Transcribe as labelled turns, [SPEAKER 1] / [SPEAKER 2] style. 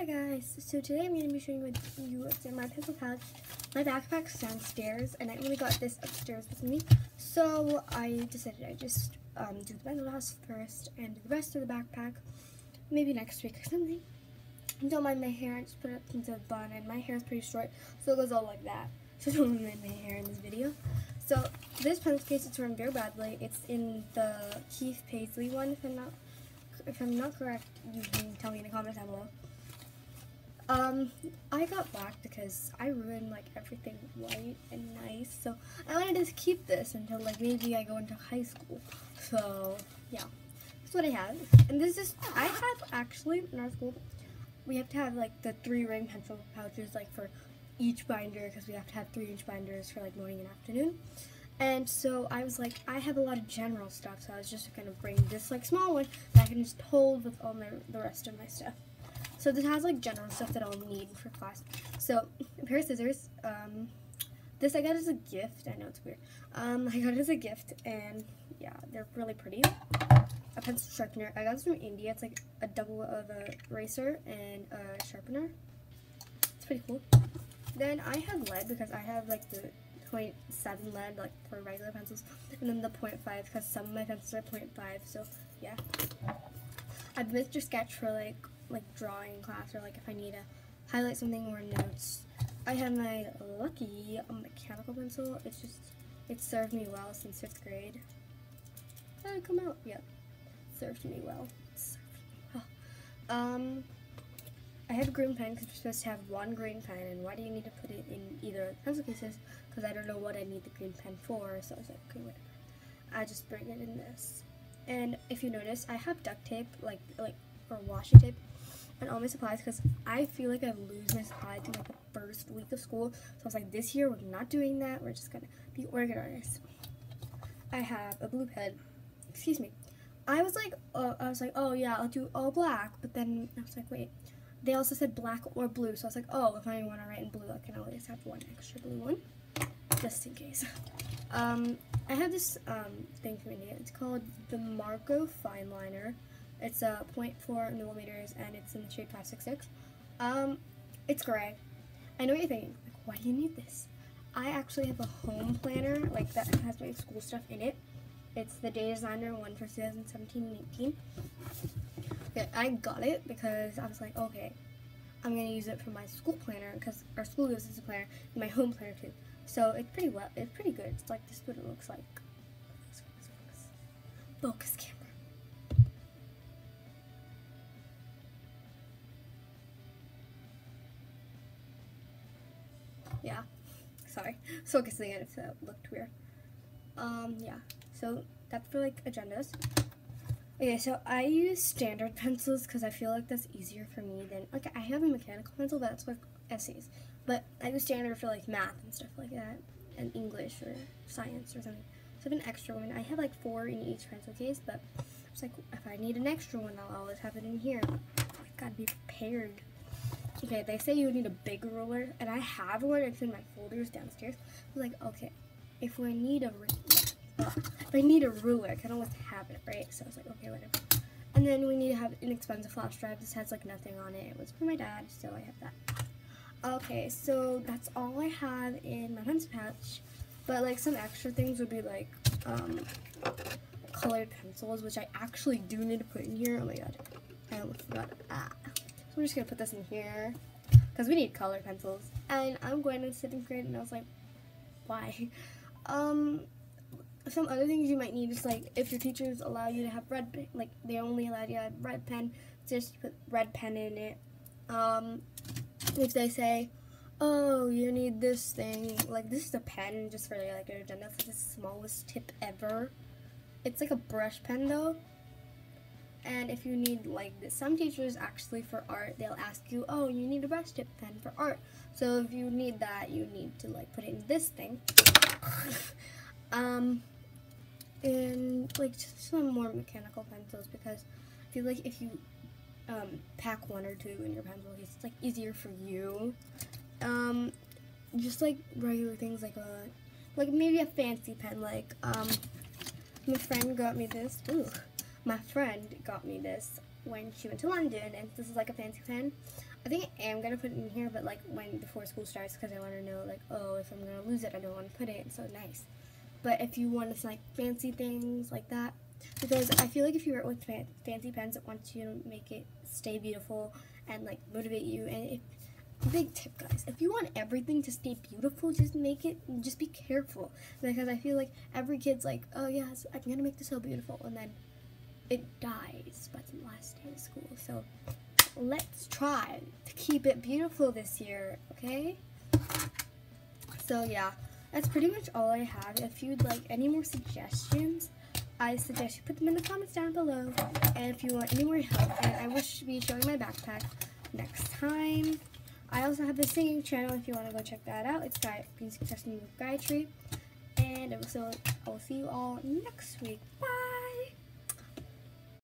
[SPEAKER 1] Hi guys, so today I'm going to be showing you what's in my pencil pouch. My backpack's downstairs and I only got this upstairs with me. So I decided I'd just um, do the pencil house first and the rest of the backpack maybe next week or something. Don't mind my hair, I just put it into a bun and my hair is pretty short so it goes all like that. So don't mind my hair in this video. So this pencil case is torn very badly. It's in the Keith Paisley one if I'm not if I'm not correct, you can tell me in the comments down below. Um, I got black because I ruined like everything white and nice, so I wanted to keep this until like maybe I go into high school. So yeah, that's what I have. And this is I have actually in our school we have to have like the three ring pencil pouches like for each binder because we have to have three inch binders for like morning and afternoon. And so I was like, I have a lot of general stuff, so I was just gonna bring this like small one that I can just hold with all my the rest of my stuff. So this has like general stuff that I'll need for class. So a pair of scissors. Um, this I got as a gift. I know it's weird. Um, I got it as a gift, and yeah, they're really pretty. A pencil sharpener. I got this from India. It's like a double of a eraser and a sharpener. It's pretty cool. Then I have lead because I have like the 0.7 lead like for regular pencils and then the 0.5 because some of my pencils are 0.5 so yeah I have Mr. Sketch for like like drawing class or like if I need to highlight something or notes I have my Lucky mechanical pencil it's just it served me well since 5th grade did it come out? yeah served me well served me well um I have a green pen because we're supposed to have one green pen, and why do you need to put it in either of pencil cases? Because I don't know what I need the green pen for, so I was like, okay, whatever. I just bring it in this. And if you notice, I have duct tape, like, like or washi tape, and all my supplies because I feel like I lose my supplies in like the first week of school. So I was like, this year we're not doing that. We're just gonna be organized. I have a blue pen. Excuse me. I was like, uh, I was like, oh yeah, I'll do all black. But then I was like, wait, they also said black or blue, so I was like, oh, if I want to write in blue, I can always have one extra blue one, just in case. Um, I have this um, thing from India. It's called the Marco Fine Liner. It's a uh, 0.4 millimeters, and it's in the shade 566. Um, it's gray. I know what you're thinking. Like, why do you need this? I actually have a home planner, like that has my school stuff in it. It's the Day Designer one for 2017 and 18. Okay, I got it because I was like, okay, I'm gonna use it for my school planner because our school uses a planner and my home planner too. So it's pretty well. It's pretty good. It's like this is what it looks like. Focus, focus, focus. focus camera. Yeah, sorry. Focusing it, so it looked weird. Um, yeah. So that's for like agendas. Okay, so I use standard pencils because I feel like that's easier for me than, like, I have a mechanical pencil, but that's like essays. But I use standard for, like, math and stuff like that, and English or science or something. So I have an extra one. I have, like, four in each pencil case, but it's like, if I need an extra one, I'll always have it in here. I gotta be prepared. Okay, they say you need a big ruler, and I have one. It's in my folders downstairs. I'm like, okay, if we need a if I need a ruler, I can always have it, right? So I was like, okay, whatever. And then we need to have an expensive flash drive. This has like nothing on it. It was for my dad, so I have that. Okay, so that's all I have in my pencil pouch. But like some extra things would be like um, colored pencils, which I actually do need to put in here. Oh my god, I almost forgot. Ah. We're just gonna put this in here because we need color pencils. And I'm going to seventh grade, and I was like, why? Um, some other things you might need is like if your teachers allow you to have red pen, like they only allow you to have red pen, just put red pen in it. Um, if they say, oh, you need this thing, like this is a pen just for like your agenda. It's the smallest tip ever. It's like a brush pen though. And if you need like some teachers actually for art, they'll ask you, oh, you need a brush tip pen for art. So if you need that, you need to like put it in this thing. um, and like just some more mechanical pencils because I feel like if you um, pack one or two in your pencil case, it's like easier for you. Um, just like regular things like a like maybe a fancy pen like um, my friend got me this. Ooh, my friend got me this when she went to London, and this is like a fancy pen. I think I am gonna put it in here, but like when before school starts, because I want to know like, oh, if I'm gonna lose it, I don't want to put it. It's so nice. But if you want to like fancy things like that, because I feel like if you wear it with fan- fancy pens, it wants you to make it stay beautiful and like motivate you. And if big tip, guys, if you want everything to stay beautiful, just make it. Just be careful because I feel like every kid's like, oh yes, I'm gonna make this so beautiful, and then it dies by the last day of school. So let's try to keep it beautiful this year, okay? So yeah, that's pretty much all I have. If you'd like any more suggestions, I suggest you put them in the comments down below. And if you want any more help, and I will be showing my backpack next time. I also have the singing channel if you want to go check that out. It's Guy Music Testing with Gayatri. And so I will see you all next week. Bye!